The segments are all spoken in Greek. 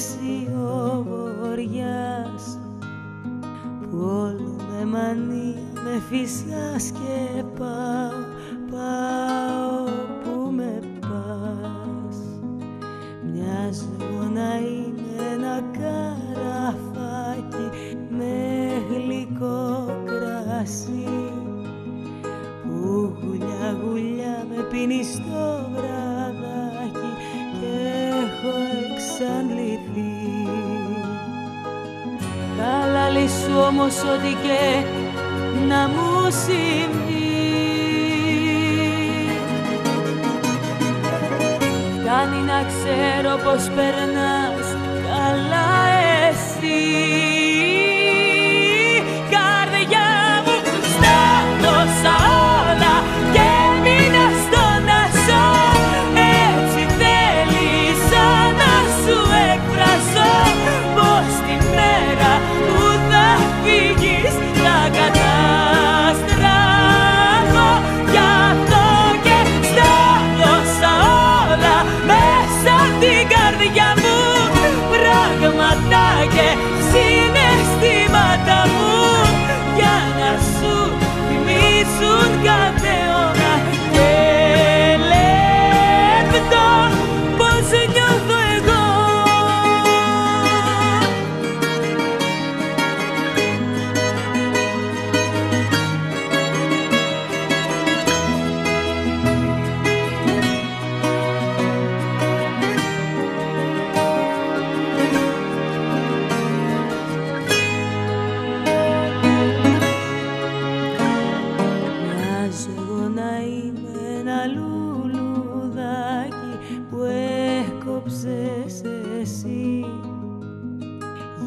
εσύ ο βοριάς που όλο με μανία με φυσάς και πάω, πάω που με πας. Μοιάζω να είμαι ένα καραφάκι με γλυκό κρασί που γουλιά γουλιά με πίνει στο εξαντληθεί Καλά λύσου όμως ό,τι και να μου συμβεί. Φτάνει να ξέρω πως περνάς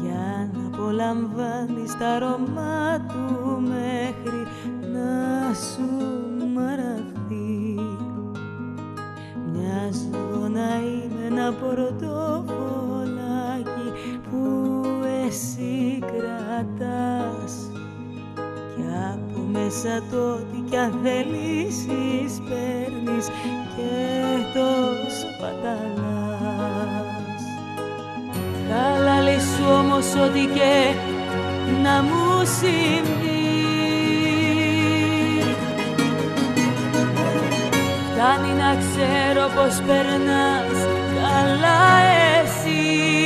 για να απολαμβάνεις τα αρώμα του μέχρι να σου μαραθεί Μοιάζω να είμαι ένα πορτοβολάκι που εσύ κρατάς. κι από μέσα το ότι κι αν θέλεις παίρνεις και το σπατάλα. Θα λαλείς όμως ό,τι και να μου συμβεί. Φτάνει να ξέρω πως περνάς καλά εσύ.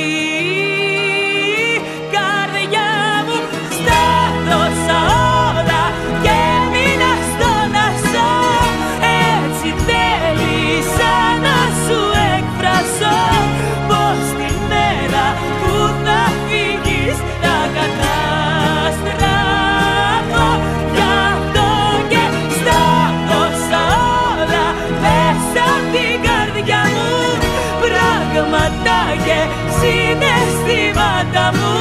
αισθήματα και συναισθήματα μου.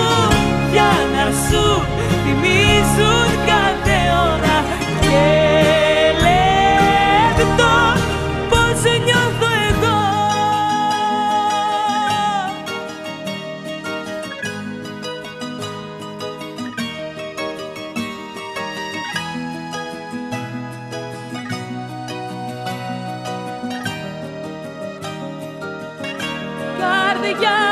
Για να σου θυμίζουν καλά Yeah.